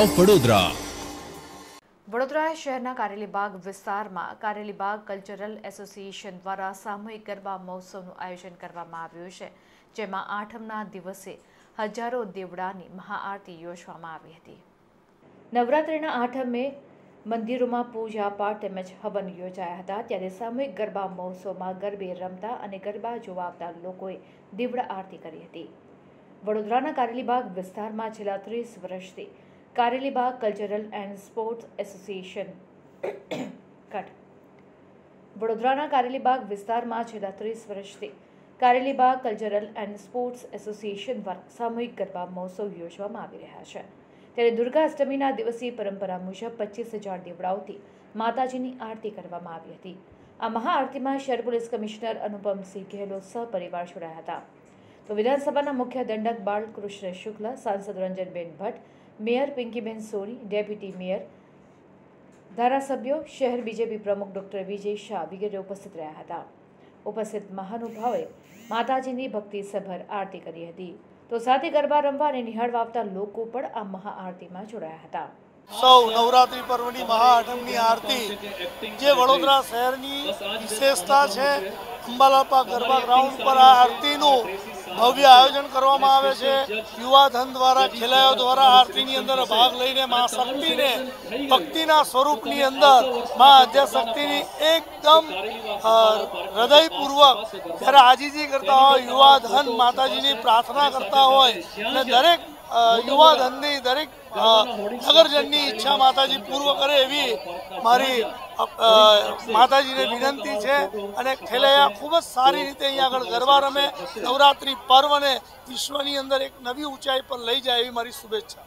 Of Vadodara Vadodara શહેરના કારેલીબાગ વિસ્તારમાં Karelibaug cultural association દ્વારા સામૂહિક ગરબા મહોત્સવનું આયોજન કરવામાં આવ્યું છે, જેમાં આઠમના દિવસે હજારો દેવડાની મહાઆરતી યોજવામાં આવી હતી. નવરાત્રિના આઠમે મંદિરોમાં પૂજા પાઠ તેમજ હવન યોજાયા હતા, ત્યારે સામૂહિક ગરબા મહોત્સવમાં ગરબે રમતા અને ગરબા જોવા આવતા લોકોએ દીવડા આરતી કરી હતી. વડોદરાના કારેલીબાગ વિસ્તારમાં છેલ્લા ત્રીસ વર્ષથી Karelibaug cultural and sports association cut વડોદરાના કારેલીબાગ વિસ્તારમાં છેલ્લા ત્રીસ વર્ષથી Karelibaug cultural and sports association દ્વારા સામૂહિક ગરબા મહોત્સવ યોજવામાં આવી રહ્યા છે. ત્યારે દુર્ગા અષ્ટમીના દિવસે પરંપરા મુજબ પચીસ હજાર દીવડાઓથી માતાજીની આરતી કરવામાં આવી હતી. આ મહાઆરતીમાં શહેર પોલીસ કમિશનર અનુપમસિંહ ગેહલોત સહપરિવાર જોડાયા હતા. તો વિધાનસભાના મુખ્ય દંડક બાળકૃષ્ણ શુક્લા, સાંસદ Ranjanben Bhatt, mayor Pinkiben Soni, deputy mayor, ધારાસભ્યો, શહેર બીજેપી પ્રમુખ ડૉક્ટર વિજય શાહ વગેરે ઉપસ્થિત રહ્યા હતા. ઉપસ્થિત મહાનુભાવોએ માતાજીની ભક્તિસભર આરતી કરી હતી. તો સાથે ગરબા રમવા અને નિહાળવા આવતા લોકો પણ આ મહાઆરતીમાં જોડાયા હતા. સૌ નવરાત્રિ પર્વની મહાઆઠમની આરતી જે વડોદરા શહેરની વિશેષતા છે, અંબાલાપા ગરબા ગ્રાઉન્ડ પર આ આરતીનું ભવ્ય આયોજન કરવામાં આવે છે. યુવા ધન દ્વારા ખેલાયો દ્વારા આરતીની અંદર ભાગ લઈને મા શક્તિને, ભક્તિના સ્વરૂપની અંદર મા આદ્યશક્તિની એકદમ હૃદયપૂર્વક જ્યારે આજીજી કરતા હોય, યુવા ધન માતાજીની પ્રાર્થના કરતા હોય અને દરેક યુવા ધનની દરેક નગરજનની ઈચ્છા માતાજી પૂર્વ કરે એવી મારી માતાજીને વિનંતી છે અને ખેલૈયા ખૂબ જ સારી રીતે અહીંયા આગળ ગરબા રમે. નવરાત્રિ પર્વને વિશ્વની અંદર એક નવી ઊંચાઈ પર લઈ જાય એવી મારી શુભેચ્છા.